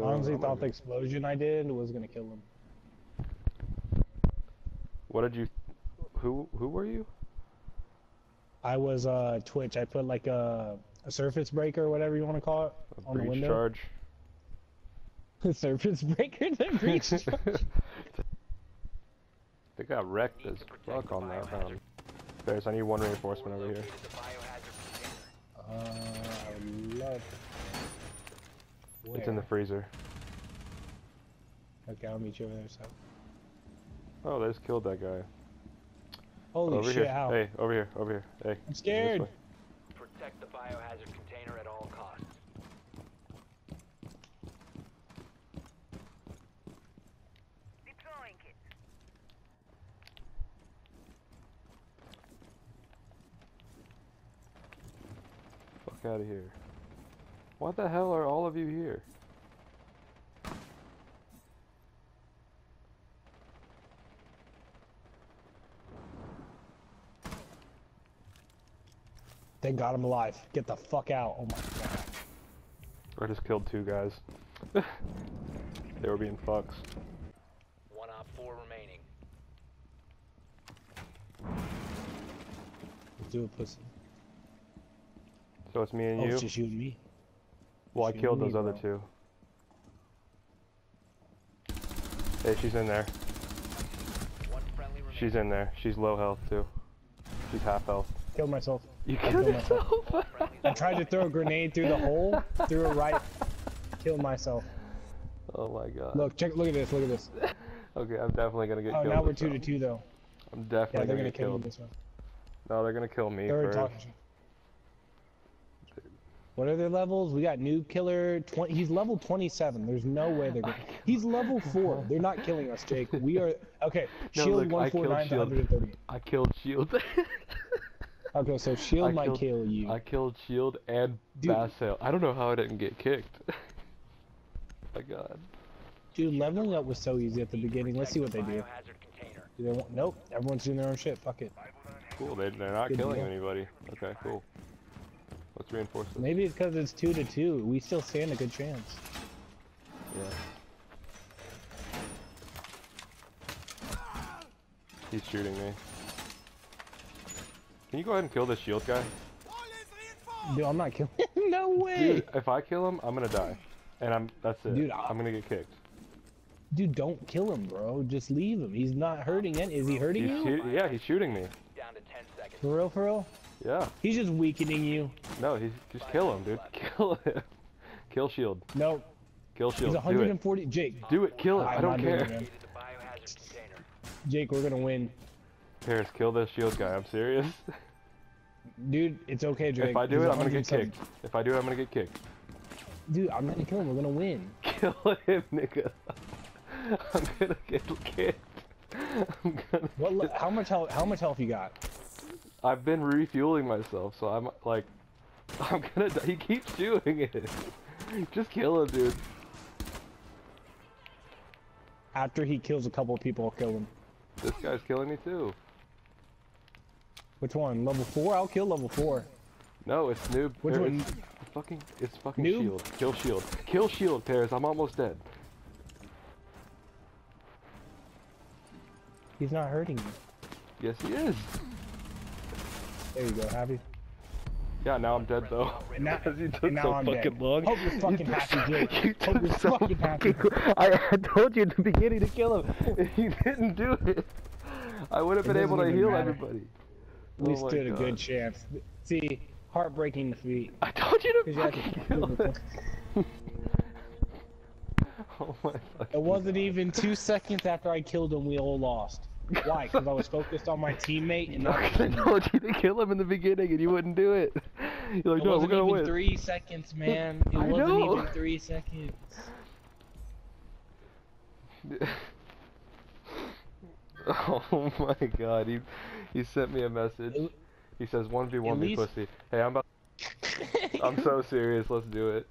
go. honestly I'm thought the explosion I did was gonna kill him. What did you? Who who were you? I was uh Twitch. I put like a a surface breaker, whatever you want to call it, A on the breach window. charge. surface breaker, the breach. charge. they got wrecked as fuck on that round. Bears, I need one reinforcement over here. The biohazard container. uh, I would love. It's in the freezer. Okay, I'll meet you over there. So. Oh, they just killed that guy. Holy over shit! here. How? Hey, over here, over here. Hey. I'm scared. Protect the biohazard container at all costs. Deploying it. Fuck out of here. What the hell are all of you here? They got him alive. Get the fuck out! Oh my god. I just killed two guys. they were being fucks. One op four remaining. Let's do it, pussy. So it's me and Oh, you. it's just you and me. Well, I it's killed those other two. Hey, she's in there. One friendly remaining. She's in there. She's low health too. She's half health. Killed myself. You I killed killed myself. I tried to throw a grenade through the hole, threw it right, killed myself. oh my god. Look, check. Look at this. Look at this. Okay, I'm definitely gonna get Oh, killed. now we're this two to two though. I'm Yeah, definitely they're gonna, gonna get kill me killed. this one. No, they're gonna kill me They're already first. talking. What are their levels? We got noob killer. 20, he's level 27. There's no way they're going. He's level four. They're not killing us, Jake. We are okay. No, Shield look, I killed 149 to Shield. I killed Shield. Okay, so Shield I might killed- kill you. I killed Shield and. Bassail. I don't know how I didn't get kicked. my god. Dude, leveling up was so easy at the beginning. Let's see what they do. Do they want, nope. Everyone's doing their own shit. Fuck it. Cool, they, they're not Good killing deal. anybody. Okay, cool. Let's reinforce this. Maybe it's because it's two to two. We still stand a good chance. Yeah. He's shooting me. Can you go ahead and kill this shield guy? Dude, I'm not killing. no way. Dude, if I kill him, I'm gonna die. And I'm that's it. Dude, I- I'm gonna get kicked. Dude, don't kill him, bro. Just leave him. He's not hurting it. Is he hurting He's you? yeah, he's shooting me. Down to 10 seconds. For real, for real? Yeah. He's just weakening you. No, he's just kill him, dude. Kill him. Kill shield. Nope. Kill He's shield. Do it. 140. Jake, Do it. Kill it. I'm I don't care. it, man. Located the biohazard container. Jake, we're gonna win. Paris, kill this shield guy. I'm serious. Dude, it's okay, Jake. if I do He's it, I'm gonna get kicked. If I do it, I'm gonna get kicked. Dude, I'm gonna kill him. We're gonna win. Kill him, nigga. I'm gonna get kicked. I'm gonna. What? How much health? How much health you got? I've been refueling myself, so I'm like, I'm gonna. die. He keeps doing it. Just kill him, dude. After he kills a couple of people, I'll kill him. This guy's killing me too. Which one? Level four? I'll kill level four. No, it's noob. Which or one? It's fucking. It's fucking Noob? shield. Kill shield. Kill shield, Paris. I'm almost dead. He's not hurting you. Yes, he is. There you go, happy. Yeah, now I'm dead though. Now- Because you took now so I'm fucking dead. long. Hope you're fucking took happy, Jake. You Hope took you're so fucking happy. I, I told you in the beginning to kill him. and You didn't do it. I would have been able to heal matter. everybody. We Oh stood a God. good chance. See, heartbreaking defeat. I told you to 'Cause you fucking to kill him. oh my fucking It wasn't even two seconds after I killed him, we all lost. Why? Because I was focused on my teammate and not. I told you to kill him in the beginning and you wouldn't do it. You're like, It no, we're wasn't gonna even win. three seconds, man. It I wasn't know. even three seconds. oh my god, he he sent me a message. He says one v one At me least- pussy. Hey, I'm about. I'm so serious. Let's do it.